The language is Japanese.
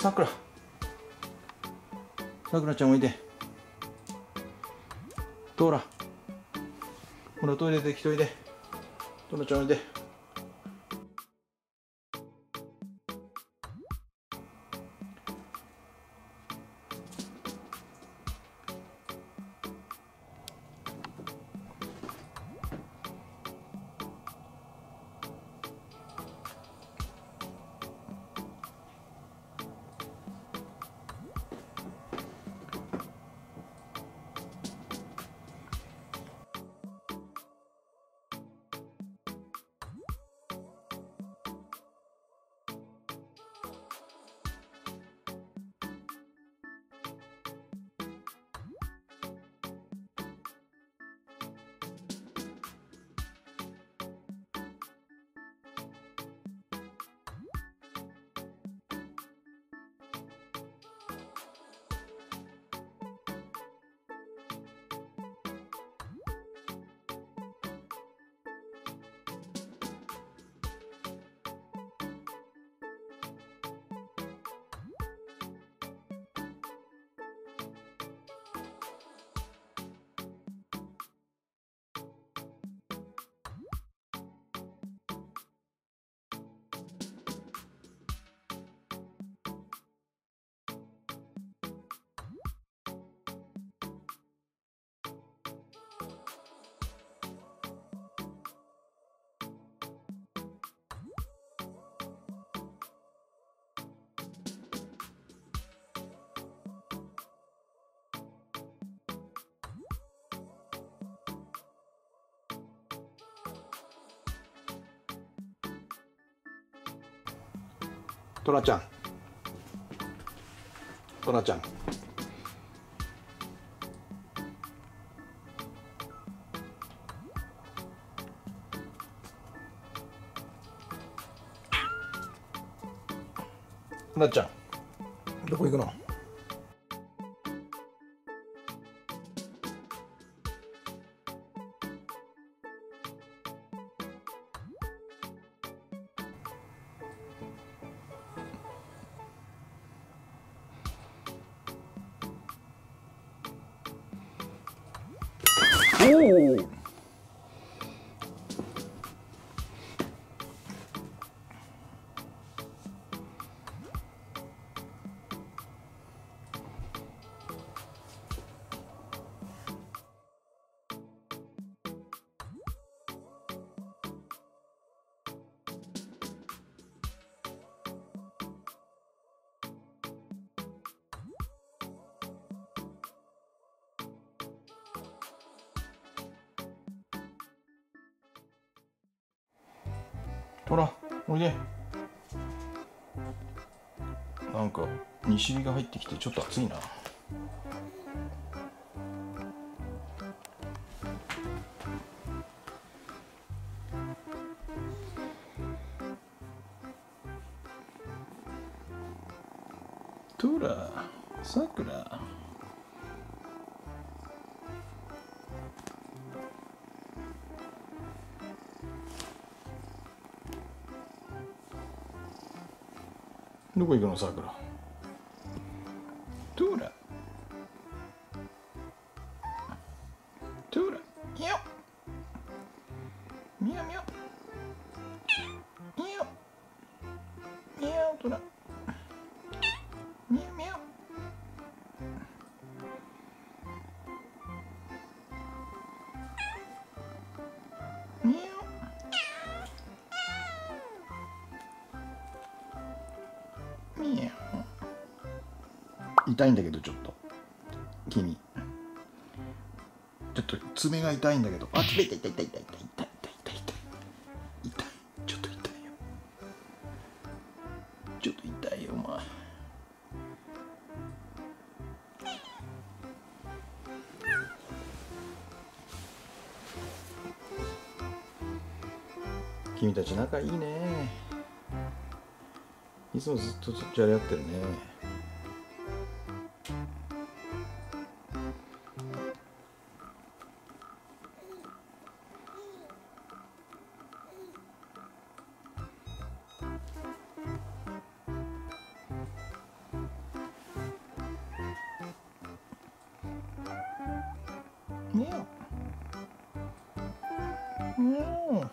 さくら。さくらちゃんおいでトーラ。ほらトイレで来といで。トーラちゃんおいでトラちゃん。トラちゃん。トラちゃん。どこ行くの？Ooh. ほらおいで。なんか西日が入ってきてちょっと暑いな。トラさくら。どこ行くのさくら？どらミらミやみやみやミやみやとら痛いんだけどちょっと。君。ちょっと爪が痛いんだけど。あ痛い痛い痛い痛い痛い痛い痛い痛い。痛い。ちょっと痛いよ。ちょっと痛いよお前。君たち仲いいね。いつもずっとじゃれ合ってるね。うん。うん。